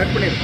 கட் பண்ணிடு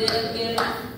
Yeah, yeah.